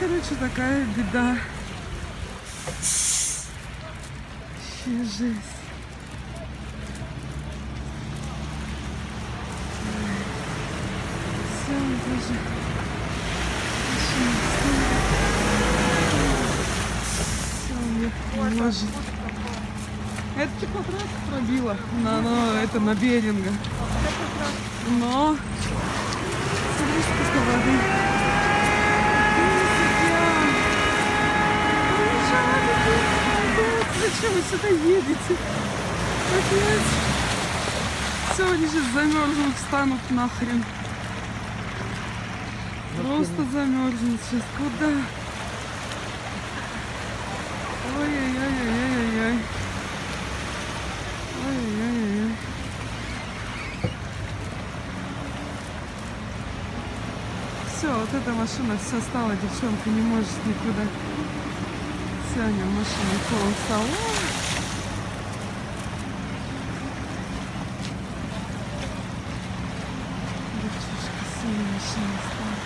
короче, такая беда. Вообще жесть. Все, даже... Все. Это пробила. На, на, это на Беринга. Но... Смотри, сколько воды. Зачем вы сюда едете? Опять. Все, они сейчас замерзнут, встанут нахрен. Просто замерзнут сейчас. Куда? Ой-ой-ой-ой-ой-ой. Ой-ой-ой-ой. Все, вот эта машина вся стала, девчонка, не может никуда. Нее машина пол стала. Ой. Девчушка, сильно машина стала.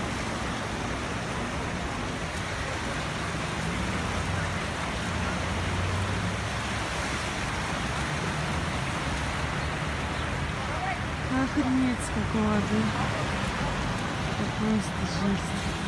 Охренеть, сколько воды. Это просто жесть.